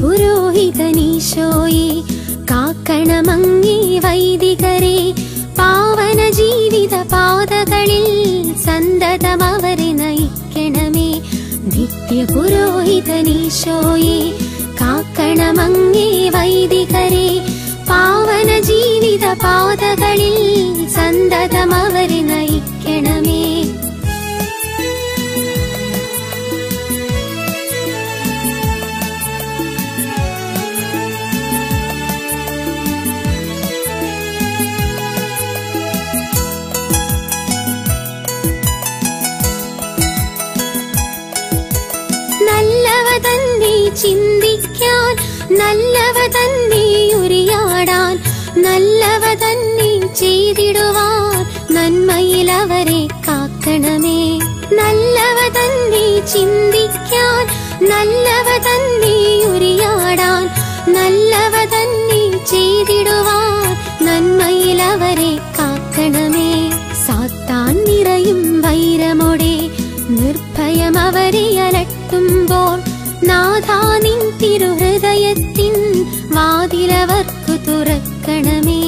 पुरोहितोय काकणमङ्गी वैदिकरे पावन जीवित पादले सन्दतमवर नैकणमेव दिव्य पुरोहितोये काकणमङ्गी वैदिकरे पावन जीवित पादले सन्दतमवर ചിന്തിക്കാൻ നല്ലവ തന്നെ ഉരിയാടാൻ നല്ലവ തന്നെ ചെയ്തിടുവാൻ നന്മയിൽ അവരെ കാക്കണമേ. നല്ലവ തന്നെ ചിന്തിക്കാൻ നല്ലവ തന്നെ ഉരിയാടാൻ നല്ലവ തന്നെ ചെയ്തിടുവാൻ നന്മയിൽ അവരെ കാക്കണമേ. സാത്താൻ നിറയും വൈരമോടെ നിർഭയം അവരെ അലട്ടുമ്പോൾ നാഥാനിൻ തിരുഹൃദയത്തിൻ വാതിലവർക്കു തുറക്കണമേ